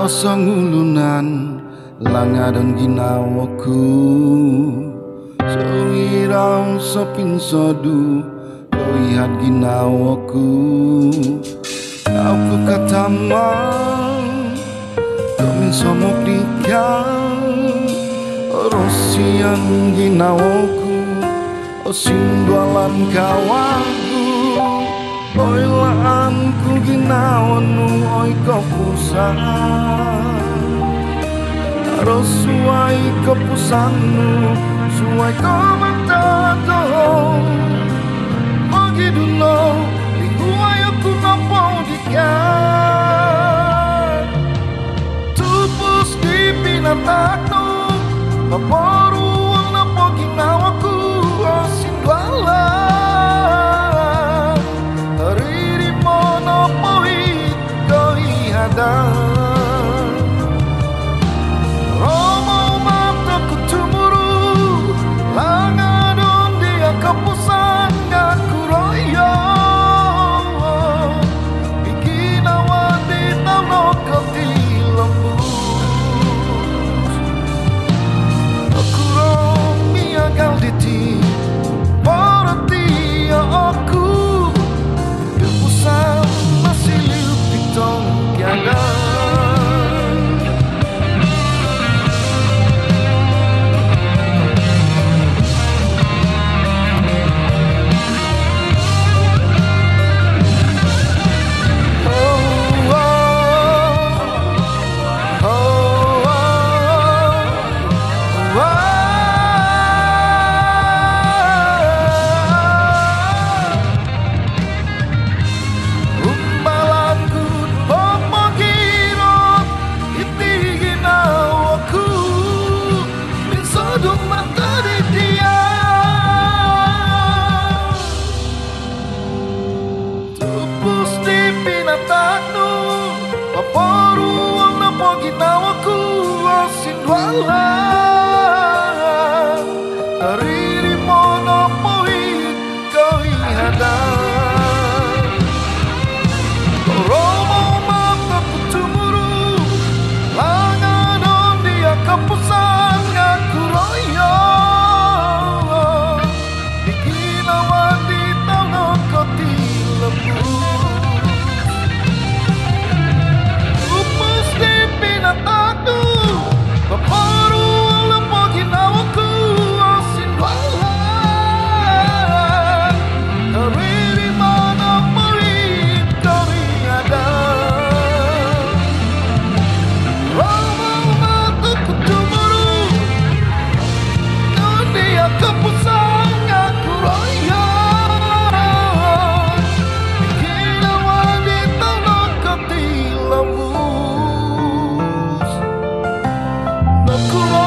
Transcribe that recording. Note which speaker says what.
Speaker 1: osong ulunan langadon ginawaku. Sewirang sepin sodu Lihat ginawaku. Kau ku katamang Kami somok dikang Rosian ginawaku oh, Osin dualan kawan. kepusan Ro suai kepusanu Suai komata dohong Mogi dulu, dihuay aku nopo dikan Tupus di pinatanu Noporu cool.